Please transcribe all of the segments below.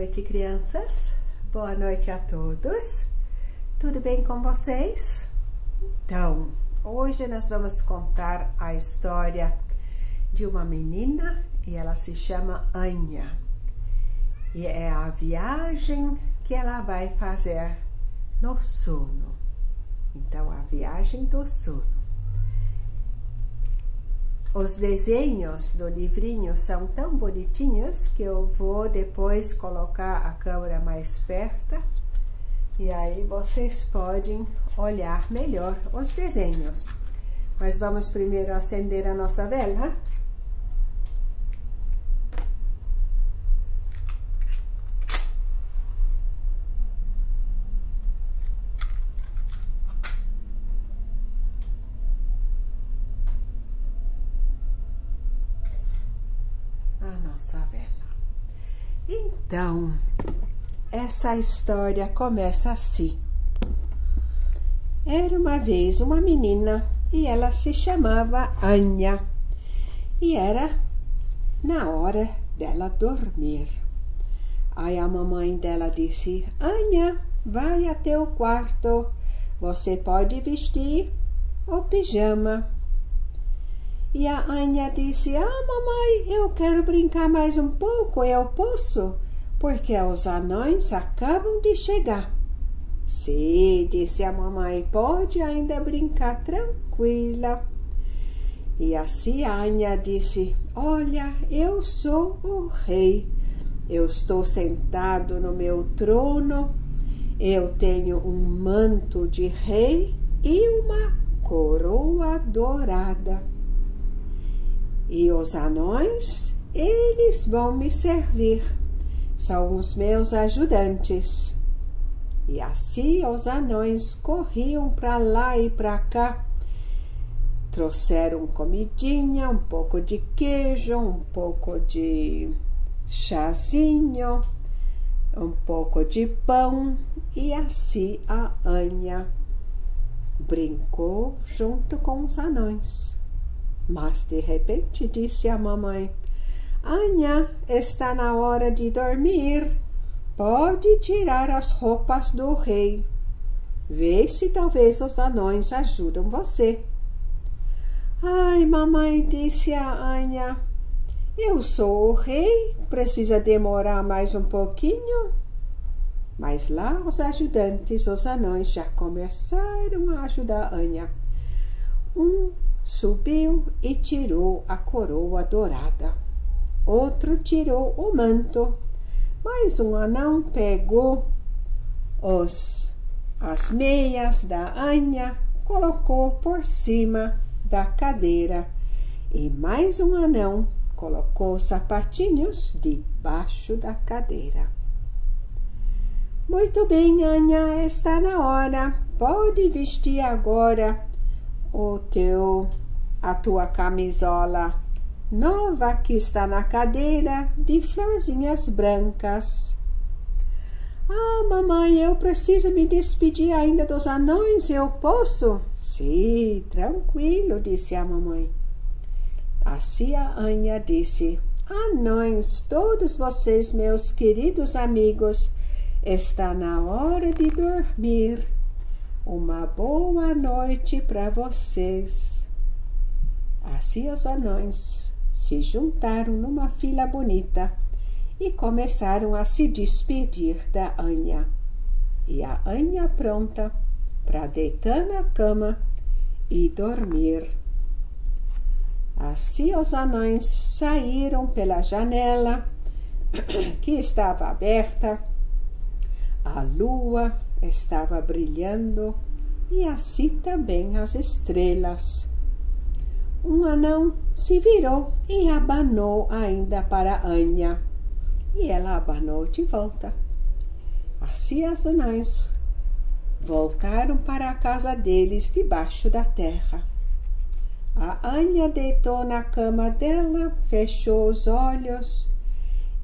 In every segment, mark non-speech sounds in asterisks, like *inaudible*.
noite, crianças. Boa noite a todos. Tudo bem com vocês? Então, hoje nós vamos contar a história de uma menina e ela se chama Anya. E é a viagem que ela vai fazer no sono. Então, a viagem do sono. Os desenhos do livrinho são tão bonitinhos que eu vou depois colocar a câmera mais perto e aí vocês podem olhar melhor os desenhos. Mas vamos primeiro acender a nossa vela. nossa vela. Então, essa história começa assim. Era uma vez uma menina e ela se chamava Anya. E era na hora dela dormir. Aí a mamãe dela disse: Anya, vai até o quarto. Você pode vestir o pijama. E a Anya disse: Ah, mamãe, eu quero brincar mais um pouco, eu posso? Porque os anões acabam de chegar. Sim, disse a mamãe, pode ainda brincar tranquila. E a Anya disse: Olha, eu sou o rei. Eu estou sentado no meu trono. Eu tenho um manto de rei e uma coroa dourada. E os anões, eles vão me servir. São os meus ajudantes. E assim os anões corriam para lá e para cá. Trouxeram comidinha, um pouco de queijo, um pouco de chazinho, um pouco de pão. E assim a Anya brincou junto com os anões. Mas de repente disse a mamãe: Anya, está na hora de dormir. Pode tirar as roupas do rei. Vê se talvez os anões ajudam você. Ai, mamãe, disse a Anya. Eu sou o rei, precisa demorar mais um pouquinho. Mas lá os ajudantes, os anões, já começaram a ajudar Anya. Um Subiu e tirou a coroa dourada. Outro tirou o manto. Mais um anão pegou os, as meias da Anha, colocou por cima da cadeira. E mais um anão colocou os sapatinhos debaixo da cadeira. Muito bem, Anha, está na hora. Pode vestir agora o teu a tua camisola nova que está na cadeira de florzinhas brancas. Ah, mamãe, eu preciso me despedir ainda dos anões, eu posso? Sim, tranquilo, disse a mamãe. Assim a Anha disse: Anões, todos vocês, meus queridos amigos, está na hora de dormir. Uma boa noite para vocês. Assim os anões se juntaram numa fila bonita e começaram a se despedir da Anha. E a Anha pronta para deitar na cama e dormir. Assim os anões saíram pela janela *clears throat* que estava aberta. A lua estava brilhando e assim também as estrelas. Um anão se virou e abanou ainda para Anha, e ela abanou de volta. Assim as anãs voltaram para a casa deles debaixo da terra. A Anha deitou na cama dela, fechou os olhos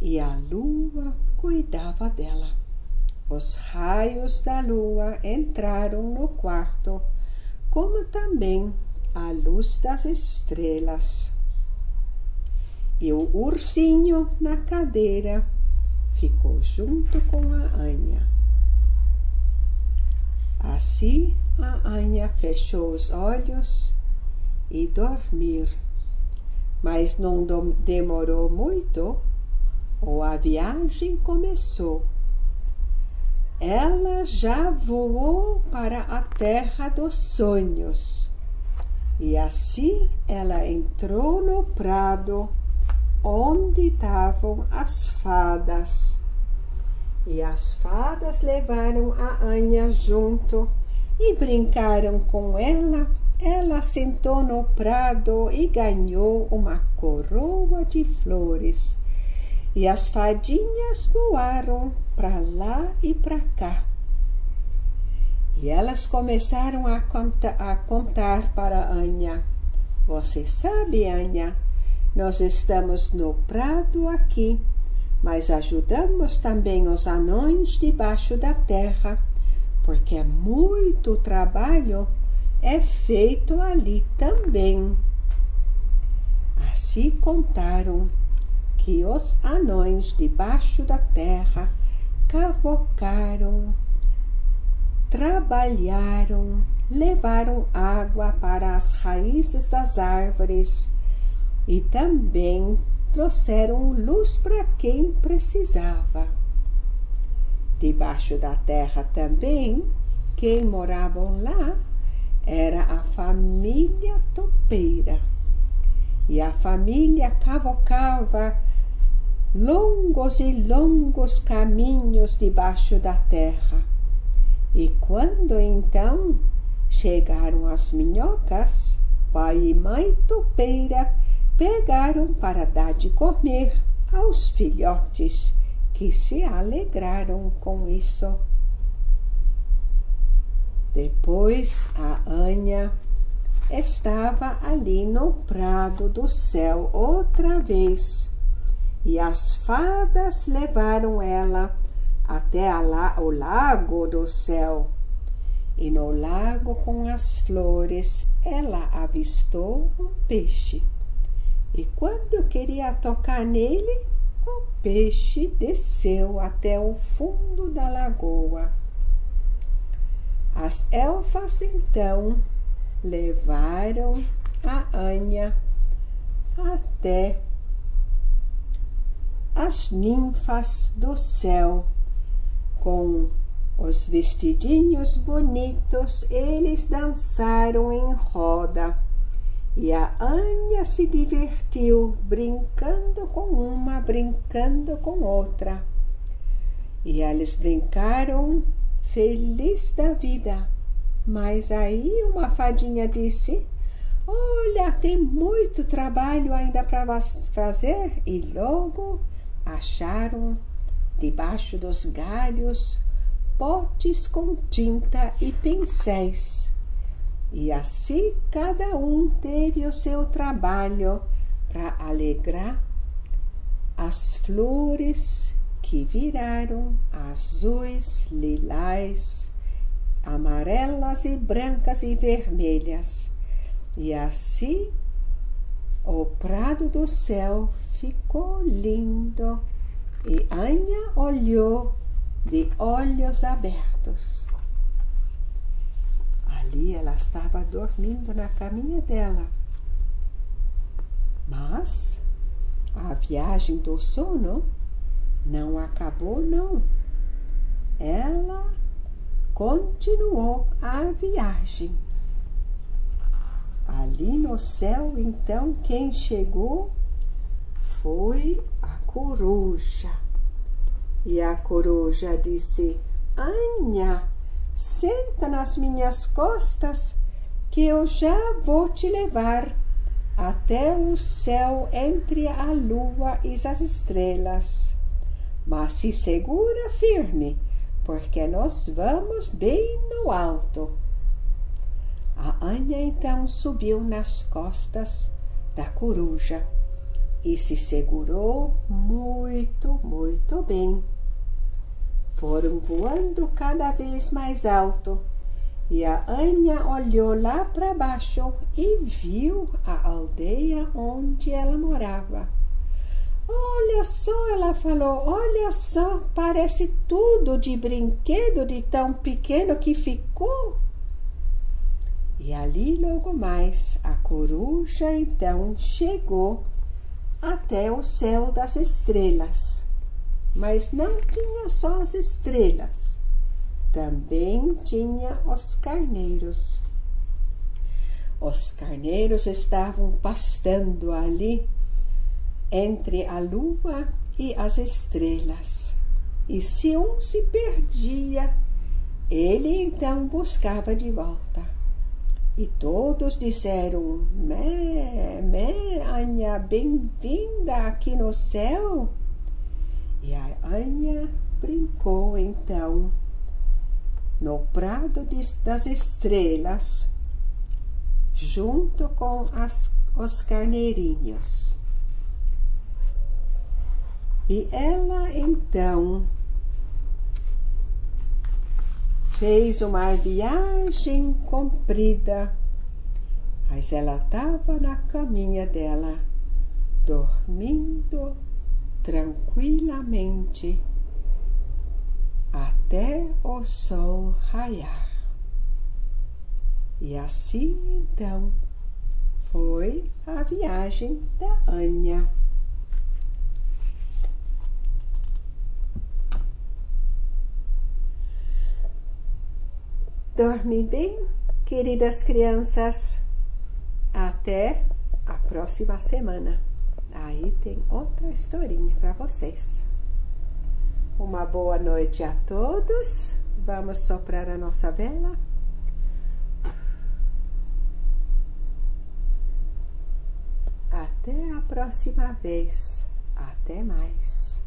e a lua cuidava dela. Os raios da lua entraram no quarto, como também a luz das estrelas. E o ursinho na cadeira ficou junto com a Anha. Assim a Anha fechou os olhos e dormir. Mas não demorou muito, ou a viagem começou. Ela já voou para a terra dos sonhos. E assim ela entrou no prado onde estavam as fadas. E as fadas levaram a Anha junto e brincaram com ela. Ela sentou no prado e ganhou uma coroa de flores. E as fadinhas voaram para lá e para cá. E elas começaram a, conta, a contar para Anha. Você sabe, Anha, nós estamos no prado aqui mas ajudamos também os anões debaixo da terra, porque muito trabalho é feito ali também. Assim contaram que os anões debaixo da terra cavocaram, trabalharam, levaram água para as raízes das árvores e também trouxeram luz para quem precisava. Debaixo da terra também, quem moravam lá era a família topeira. E a família cavocava longos e longos caminhos debaixo da terra. E quando então chegaram as minhocas, pai e mãe topeira pegaram para dar de comer aos filhotes, que se alegraram com isso. Depois a Anha estava ali no prado do céu outra vez, e as fadas levaram ela até la o lago do céu. E no lago com as flores ela avistou um peixe e quando queria tocar nele, o peixe desceu até o fundo da lagoa. As elfas então levaram a Anha até as ninfas do céu com os vestidinhos bonitos, eles dançaram em roda e a Anya se divertiu, brincando com uma, brincando com outra. E eles brincaram feliz da vida. Mas aí uma fadinha disse: Olha, tem muito trabalho ainda para fazer. E logo acharam debaixo dos galhos potes com tinta e pincéis e assim cada um teve o seu trabalho para alegrar as flores que viraram azuis, lilás, amarelas e brancas e vermelhas. E assim o prado do céu ficou lindo e Anha olhou de olhos abertos. Ali ela estava dormindo na caminha dela. Mas a viagem do sono não acabou, não. Ela continuou a viagem. Ali no céu, então, quem chegou foi a coruja. E a coruja disse: Anha, Senta nas minhas costas, que eu já vou te levar até o céu entre a lua e as estrelas. Mas se segura firme, porque nós vamos bem no alto. A Anha então subiu nas costas da coruja e se segurou muito, muito bem. Foram voando cada vez mais alto. E a Anha olhou lá para baixo e viu a aldeia onde ela morava. Olha só, ela falou, olha só, parece tudo de brinquedo de tão pequeno que ficou. E ali logo mais a coruja então chegou até o céu das estrelas. Mas não tinha só as estrelas, também tinha os carneiros. Os carneiros estavam pastando ali entre a lua e as estrelas. E se um se perdia, ele então buscava de volta. E todos disseram: Mé, Mé, Anha, bem-vinda aqui no céu. E a Anha brincou então no prado das estrelas, junto com as, os carneirinhos. E ela então fez uma viagem comprida, mas ela estava na caminha dela, dormindo tranquilamente até o sol raiar. E assim então foi a viagem da Anya. Dorme bem, queridas crianças. Até a próxima semana. Aí tem outra historinha para vocês. Uma boa noite a todos. Vamos soprar a nossa vela. Até a próxima vez. Até mais.